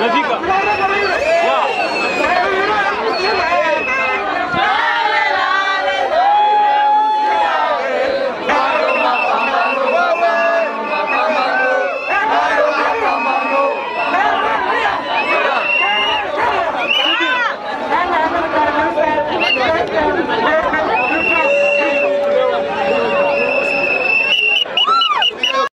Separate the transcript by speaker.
Speaker 1: Rafika.